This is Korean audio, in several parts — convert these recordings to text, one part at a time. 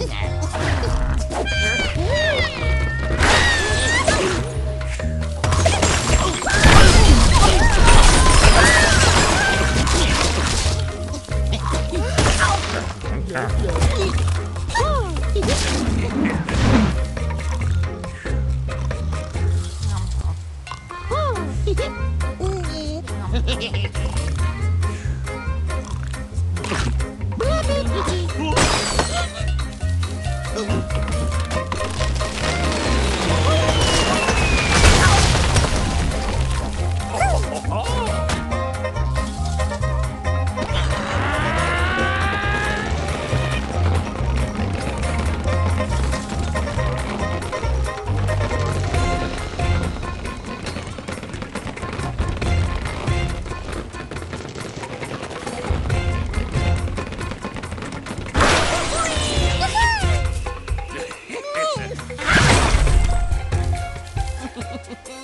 Yeah.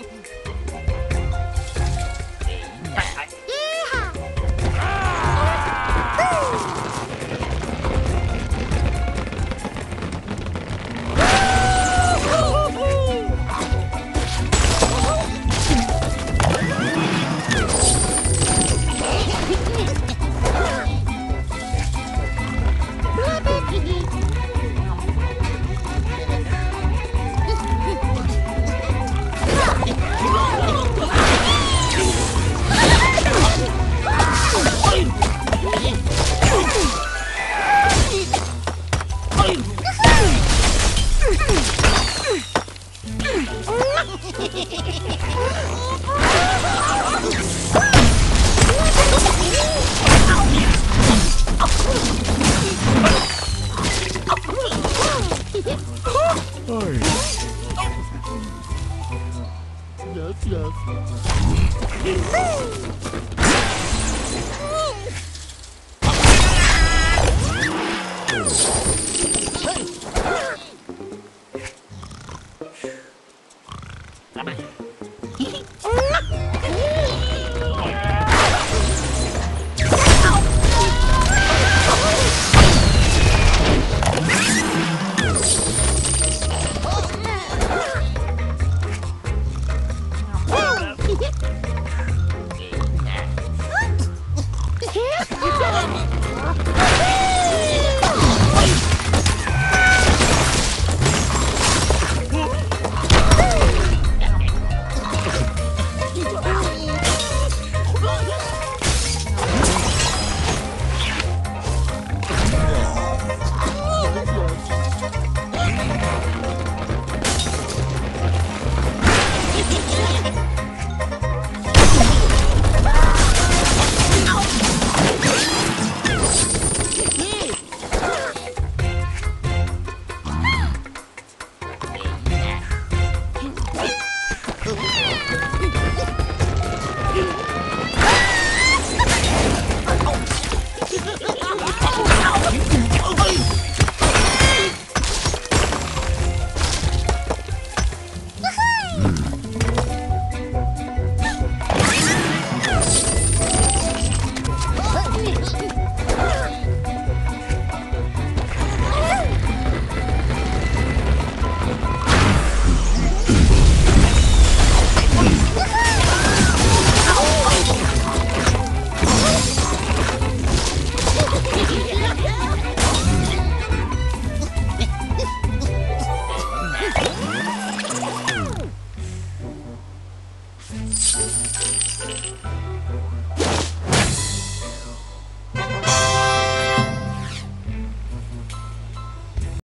Go. Yes, yes. し た我会。